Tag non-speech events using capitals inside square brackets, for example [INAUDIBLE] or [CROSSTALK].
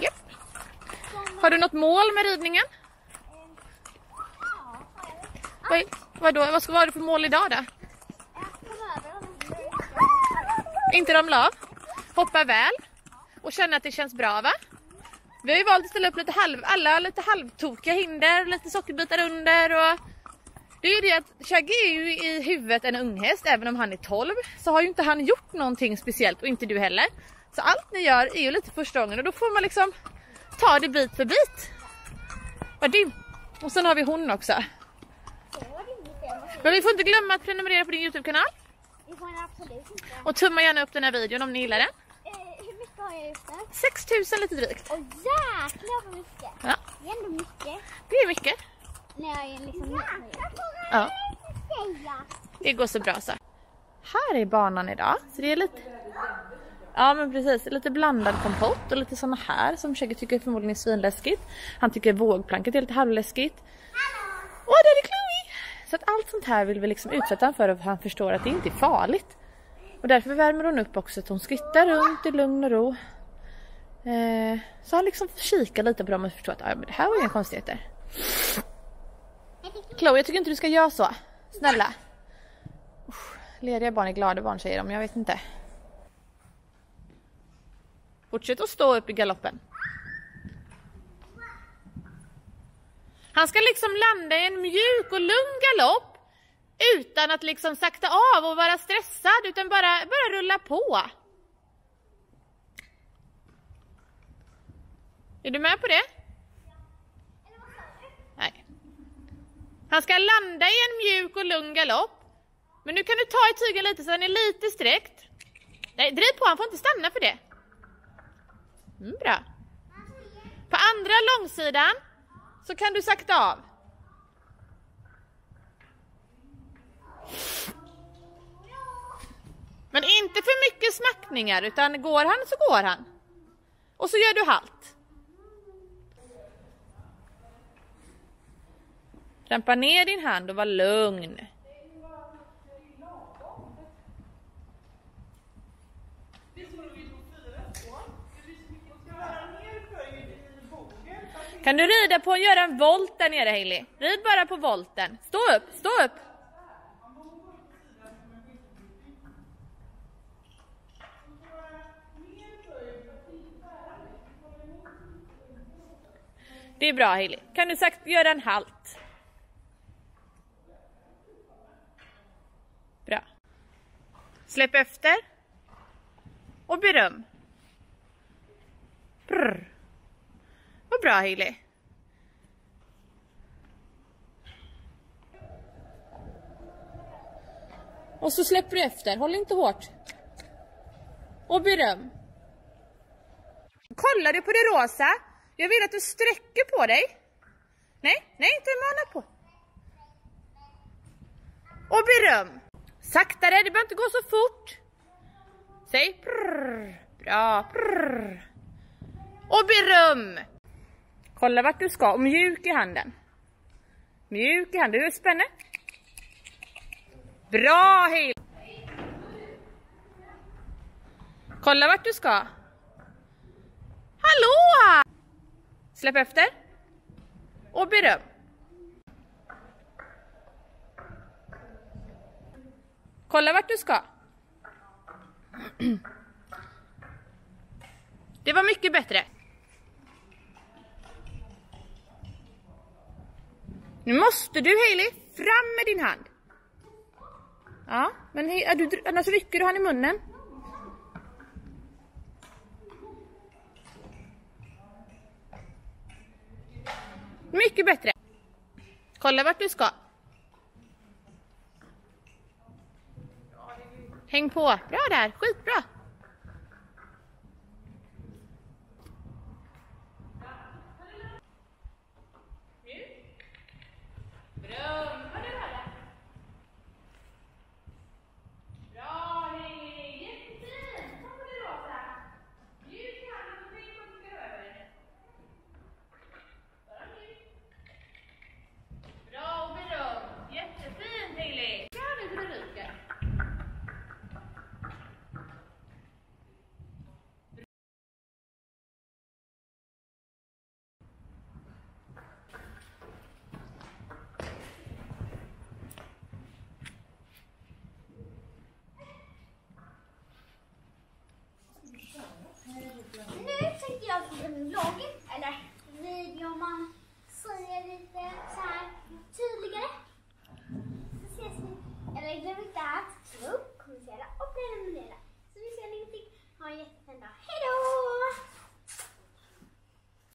Yep. Har du något mål med ridningen? Ja, har jag? Vad, vadå, vad för mål idag då? Inte ramla av? Hoppa väl? Och känna att det känns bra va? Vi har ju valt att ställa upp lite halv, alla lite halvtokiga hinder, lite sockerbitar under och det är ju det att Shaggy är ju i huvudet en unghäst, även om han är 12 så har ju inte han gjort någonting speciellt och inte du heller. Så allt ni gör är ju lite första gången och då får man liksom ta det bit för bit. Vad du? Och sen har vi hon också. Men vi får inte glömma att prenumerera på din Youtube-kanal Det får jag absolut inte. och tumma gärna upp den här videon om ni gillar den. Eh, hur mycket har jag just där? 6000 lite drygt. Åh jäklar vad mycket. Ja, Det är ändå mycket. det är mycket. När jag är liksom Ja. Det går så bra så. Här är banan idag. Så det är lite... Ja men precis, lite blandad kompott och lite såna här som Shaggy tycker förmodligen är svinläskigt. Han tycker vågplanket är lite halvläskigt. Och där är Chloe! Så att allt sånt här vill vi liksom utsätta honom för och han förstår att det inte är farligt. Och därför värmer hon upp också att hon skrittar runt i lugn och ro. Eh, så han liksom kikar lite på dem och förstår att ah, men det här var inga konstigheter. Chloe, jag tycker inte du ska göra så. Snälla. Usch, lediga barn är glada barn säger de, jag vet inte. Fortsätt att stå upp i galoppen. Han ska liksom landa i en mjuk och lugn galopp utan att liksom sakta av och vara stressad utan bara, bara rulla på. Är du med på det? Nej. Han ska landa i en mjuk och lugn galopp. Men nu kan du ta i tygen lite så den är lite sträckt. Nej, driv på, han får inte stanna för det. Mm, bra. På andra långsidan så kan du sakta av. Men inte för mycket smackningar utan går han så går han. Och så gör du halt. Trampa ner din hand och var lugn. Kan du rida på och göra en volt där nere Hailey? Rid bara på volten. Stå upp, stå upp! Det är bra Hailey. Kan du sagt göra en halt? Bra. Släpp efter. Och beröm. Brr. Vad bra Hailey. Och så släpper du efter, håll inte hårt. Och beröm. Kollar du på det rosa? Jag vill att du sträcker på dig. Nej, nej, inte mana på. Och beröm. Saktare, det behöver inte gå så fort. Säg prrr. Bra, prrr. Och beröm. Kolla vart du ska och mjuk i handen. Mjuk i handen, du spänner. Bra Hailey. Kolla vart du ska. Hallå! Släpp efter. Och beröm. Kolla vart du ska. [CLEARS THROAT] Det var mycket bättre. Nu måste du Hailey, fram med din hand. Ja, men är du, annars rycker du han i munnen. Mycket bättre. Kolla vart du ska. Häng på. Bra där, skitbra. Bra och beröm. Jättefint Hailey. Bra nu för du ryker tänkte jag göra min vlogg, eller video om man säger lite.